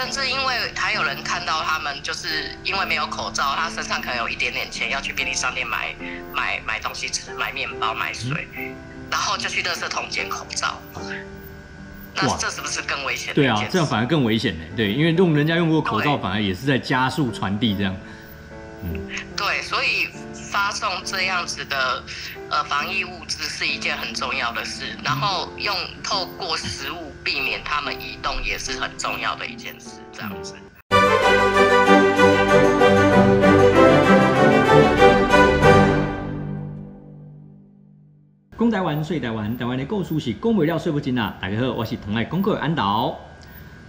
甚至因为还有人看到他们，就是因为没有口罩，他身上可能有一点点钱，要去便利商店买买买东西吃，买面包、买水，然后就去垃圾桶捡口罩。那哇这是不是更危险对啊？这样反而更危险呢。对，因为用人家用过口罩，反而也是在加速传递这样。对，所以发送这样子的呃防疫物资是一件很重要的事，然后用透过食物避免他们移动也是很重要的一件事，这样子。讲台湾睡台湾，台湾的故事是讲不了睡不进啊！大家好，我是同爱公客安导。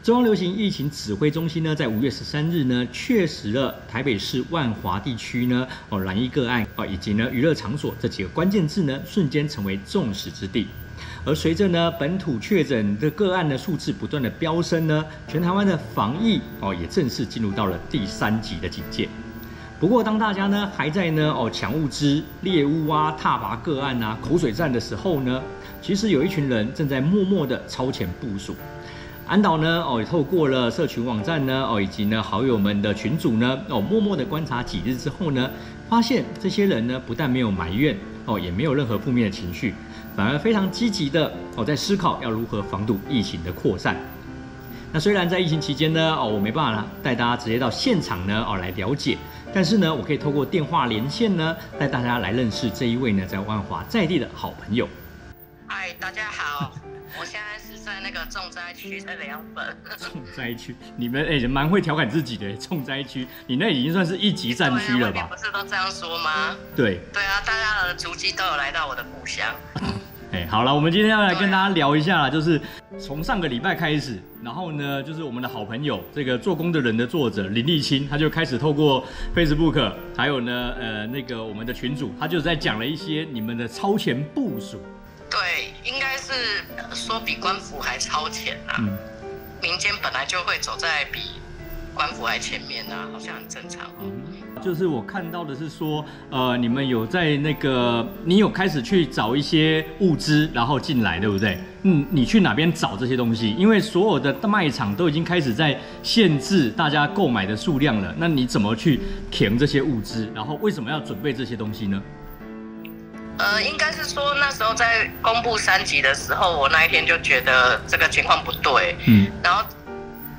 中央流行疫情指挥中心呢，在五月十三日呢，确实了台北市万华地区呢哦染疫个案哦，以及呢娱乐场所这几个关键字呢，瞬间成为众矢之的。而随着呢本土确诊的个案的数字不断的飙升呢，全台湾的防疫哦也正式进入到了第三级的警戒。不过，当大家呢还在呢哦抢物资、猎物啊、踏伐个案啊、口水战的时候呢，其实有一群人正在默默的超前部署。安导呢哦，也透过了社群网站呢哦，以及呢好友们的群组呢哦，默默的观察几日之后呢，发现这些人呢不但没有埋怨哦，也没有任何负面的情绪，反而非常积极的哦在思考要如何防堵疫情的扩散。那虽然在疫情期间呢，哦，我没办法带大家直接到现场呢，哦，来了解，但是呢，我可以透过电话连线呢，带大家来认识这一位呢，在万华在地的好朋友。嗨，大家好，我现在是在那个重灾区的两本。重灾区，你们哎，蛮会调侃自己的 重灾区，你那已经算是一级战区了吧啊不？是都这样说吗？对，对啊，大家的足迹都有来到我的故乡。哎，好了，我们今天要来跟大家聊一下啦，就是从上个礼拜开始，然后呢，就是我们的好朋友这个做工的人的作者林立清，他就开始透过 Facebook，还有呢，呃，那个我们的群主，他就在讲了一些你们的超前部署。对，应该是呃说比官府还超前啊。嗯，民间本来就会走在比官府还前面啊，好像很正常哦。就是我看到的是说，呃，你们有在那个，你有开始去找一些物资，然后进来，对不对？嗯，你去哪边找这些东西？因为所有的卖场都已经开始在限制大家购买的数量了，那你怎么去填这些物资？然后为什么要准备这些东西呢？呃，应该是说那时候在公布三级的时候，我那一天就觉得这个情况不对，嗯然后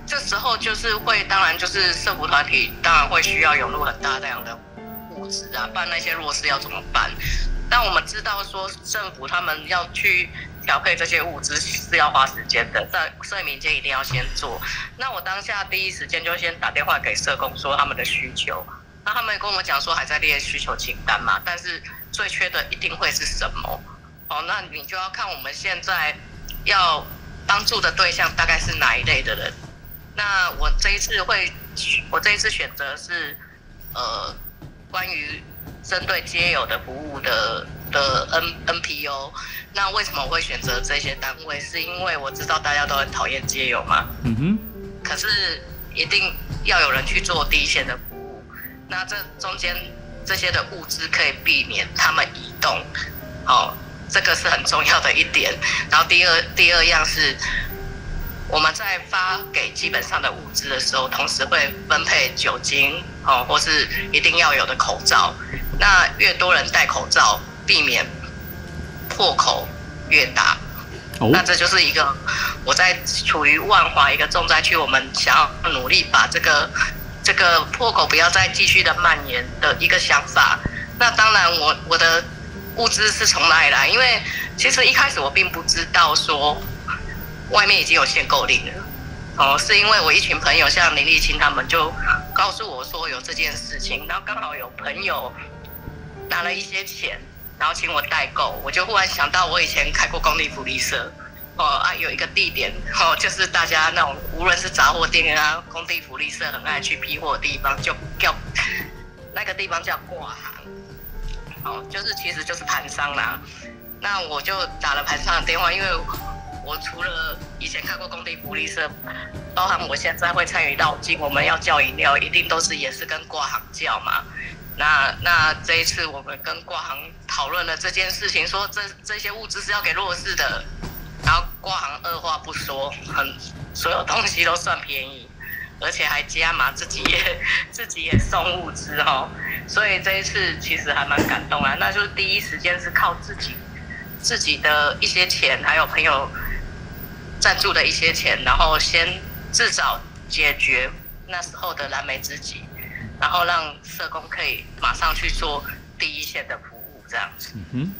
这时候就是会，当然就是社服团体当然会需要涌入很大量的物资啊，办那些弱势要怎么办？但我们知道说政府他们要去调配这些物资是要花时间的，在所以民间一定要先做。那我当下第一时间就先打电话给社工说他们的需求，那他们跟我讲说还在列需求清单嘛，但是最缺的一定会是什么？哦，那你就要看我们现在要帮助的对象大概是哪一类的人。那我这一次会，我这一次选择是，呃，关于针对街友的服务的的 N NPO。那为什么我会选择这些单位？是因为我知道大家都很讨厌街友嘛，嗯哼，可是一定要有人去做第一线的服务。那这中间这些的物资可以避免他们移动，好、这个是很重要的一点。然后第二第二样是，我们在发给基本上的物资的时候，同时会分配酒精哦，或是一定要有的口罩。那越多人戴口罩，避免破口越大。哦那这就是一个我在处于万华一个重灾区，我们想要努力把这个这个破口不要再继续的蔓延的一个想法。那当然我，我的物资是从哪里来？因为其实一开始我并不知道说外面已经有限购令了。哦，是因为我一群朋友，像林立清他们就告诉我说有这件事情，然后刚好有朋友拿了一些钱，然后请我代购，我就忽然想到我以前开过公立福利社，哦啊，有一个地点哦，就是大家那种无论是杂货店啊、工地福利社很爱去批货的地方，就叫那个地方叫挂行，哦，就是其实就是盘商啦。那我就打了盘商的电话，因为我除了以前看过工地福利社，包含我现在会参与绕境，我们要叫饮料，一定都是也是跟挂行叫嘛。那那这一次我们跟挂行讨论了这件事情，说这这些物资是要给弱势的，然后挂行二话不说，很所有东西都算便宜，而且还加码自己也自己也送物资哦，所以这一次其实还蛮感动啊。那就是第一时间是靠自己自己的一些钱，还有朋友赞助的一些钱，然后先至少解决那时候的燃眉之急，然后让社工可以马上去做第一线的服务，这样子。嗯哼，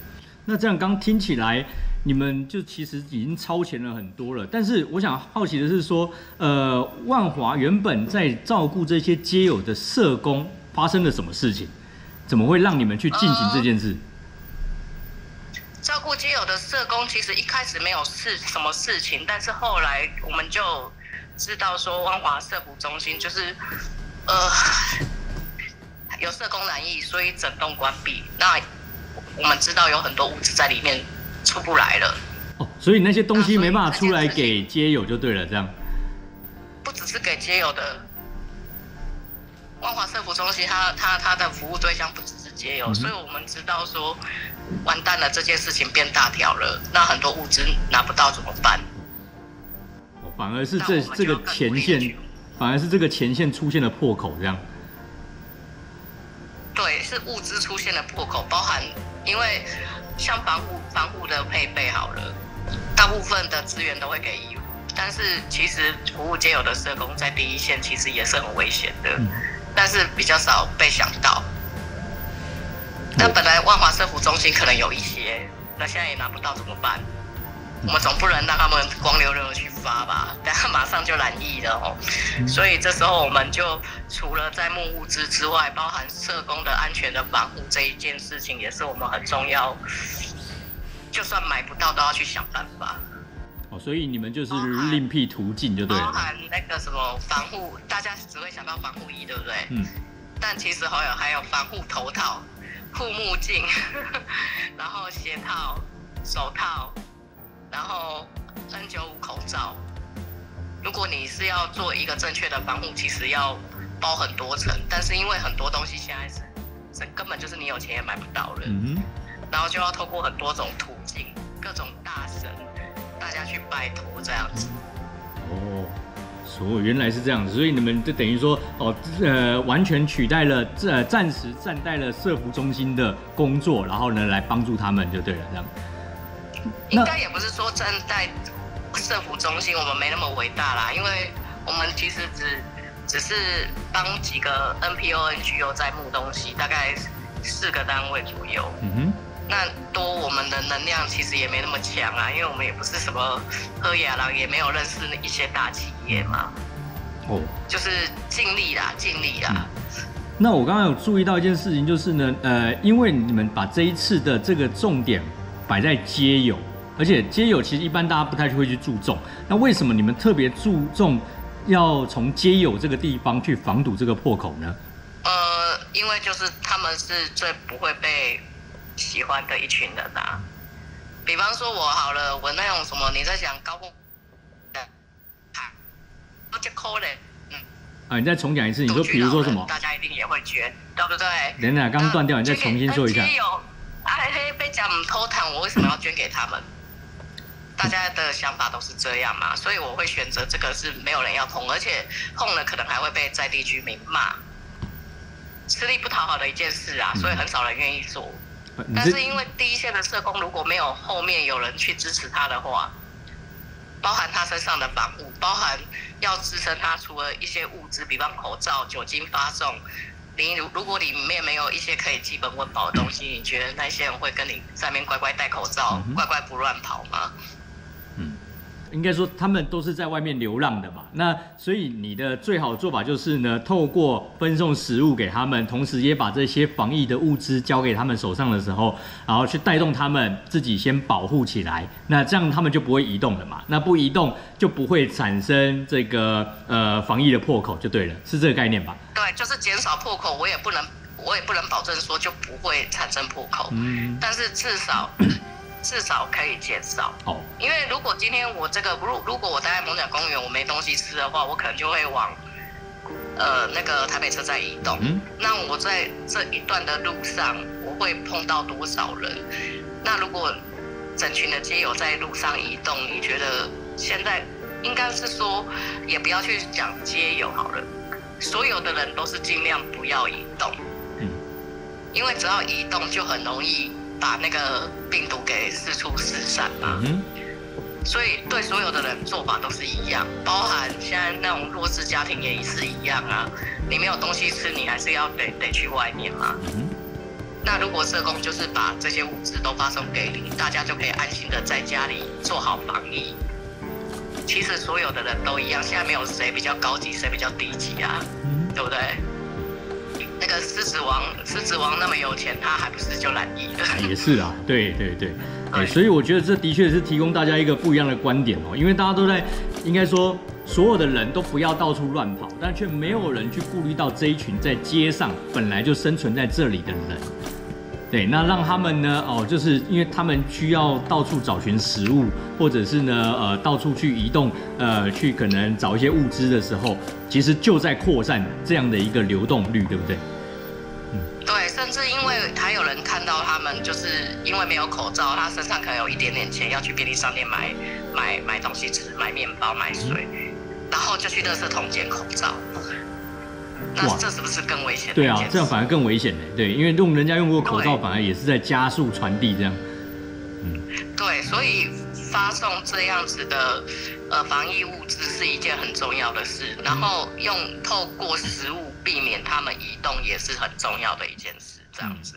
那这样刚听起来。你们就其实已经超前了很多了，但是我想好奇的是说，呃，万华原本在照顾这些街友的社工发生了什么事情？怎么会让你们去进行这件事？照顾街友的社工其实一开始没有事什么事情，但是后来我们就知道说万华社福中心就是呃有社工难易，所以整栋关闭。那我们知道有很多物资在里面。出不来了哦，所以那些东西没办法出来给街友就对了，这样。不只是给街友的，万华社福中心，他他他的服务对象不只是街友，所以我们知道说，完蛋了，这件事情变大条了，那很多物资拿不到怎么办？哦，反而是这这个前线，反而是这个前线出现了破口，这样。对，是物资出现了破口，包含因为。像防护防护的配备好了，大部分的资源都会给医护，但是其实服务皆有的社工在第一线其实也是很危险的，但是比较少被想到。那本来万华社福中心可能有一些，那现在也拿不到怎么办？我们总不能让他们光溜溜的去发吧，等下马上就染疫了哦。所以这时候我们就除了在募物资之外，包含社工的安全的防护这一件事情，也是我们很重要。就算买不到，都要去想办法。哦，所以你们就是另辟途径就对了。包含那个什么防护，大家只会想到防护衣，对不对？嗯。但其实还有还有防护头套、护目镜，然后鞋套、手套。然后 N95 口罩，如果你是要做一个正确的防护，其实要包很多层。但是因为很多东西现在是，是根本就是你有钱也买不到了。嗯然后就要透过很多种途径，各种大神，大家去拜托这样子。哦，所以原来是这样子，所以你们就等于说，哦，呃，完全取代了，呃，暂时暂代了社服中心的工作，然后呢，来帮助他们就对了，这样。应该也不是说站在社府中心，我们没那么伟大啦，因为我们其实只只是帮几个 NPO、NGO 在募东西，大概四个单位左右。嗯哼，那多我们的能量其实也没那么强啊，因为我们也不是什么喝雅郎，也没有认识一些大企业嘛。哦，就是尽力啦，尽力啦。那我刚刚有注意到一件事情，就是呢，呃，因为你们把这一次的这个重点。摆在街友，而且街友其实一般大家不太会去注重。那为什么你们特别注重要从街友这个地方去防堵这个破口呢？呃，因为就是他们是最不会被喜欢的一群人呐。比方说我好了，我那种什么你在讲高空的，我就扣嘞，嗯。啊，你再重讲一次，你说比如说什么？大家一定也会觉，对不对？等等，刚刚断掉，你再重新说一下。哎嘿，被讲偷谈，我为什么要捐给他们？大家的想法都是这样嘛，所以我会选择这个是没有人要碰，而且碰了可能还会被在地居民骂，吃力不讨好的一件事啊，所以很少人愿意做。但是因为第一线的社工如果没有后面有人去支持他的话，包含他身上的防护，包含要支撑他，除了一些物资，比方口罩、酒精发送。你如如果里面没有一些可以基本温饱的东西，你觉得那些人会跟你在面乖乖戴口罩，乖乖不乱跑吗？应该说他们都是在外面流浪的嘛，那所以你的最好做法就是呢，透过分送食物给他们，同时也把这些防疫的物资交给他们手上的时候，然后去带动他们自己先保护起来，那这样他们就不会移动了嘛，那不移动就不会产生这个呃防疫的破口就对了，是这个概念吧？对，就是减少破口，我也不能我也不能保证说就不会产生破口，嗯，但是至少。至少可以减少。哦，因为如果今天我这个如如果我待在蒙甲公园，我没东西吃的话，我可能就会往呃那个台北车站移动。嗯，那我在这一段的路上，我会碰到多少人？那如果整群的街友在路上移动，你觉得现在应该是说，也不要去讲街友好了，所有的人都是尽量不要移动，嗯，因为只要移动就很容易把那个病毒给四处四散嘛。嗯，所以对所有的人做法都是一样，包含现在那种弱势家庭也是一样啊。你没有东西吃，你还是要得得去外面嘛。嗯，那如果社工就是把这些物资都发送给你，大家就可以安心的在家里做好防疫。其实所有的人都一样，现在没有谁比较高级，谁比较低级啊，嗯对不对？那个狮子王，狮子王那么有钱，他还不是就染疫了？也是啊，对对对，所以我觉得这的确是提供大家一个不一样的观点哦，因为大家都在，应该说所有的人都不要到处乱跑，但却没有人去顾虑到这一群在街上本来就生存在这里的人。对，那让他们呢，哦，就是因为他们需要到处找寻食物，或者是呢，呃，到处去移动，呃，去可能找一些物资的时候，其实就在扩散这样的一个流动率，对不对？对，就是因为没有口罩，他身上可能有一点点钱，要去便利商店买买买东西吃，买面包、买水，然后就去垃圾桶捡口罩。那哇这是不是更危险？对啊，这样反而更危险呢。对，因为用人家用过口罩，反而也是在加速传递这样。嗯对，所以发送这样子的呃防疫物资是一件很重要的事，然后用透过食物避免他们移动也是很重要的一件事，这样子。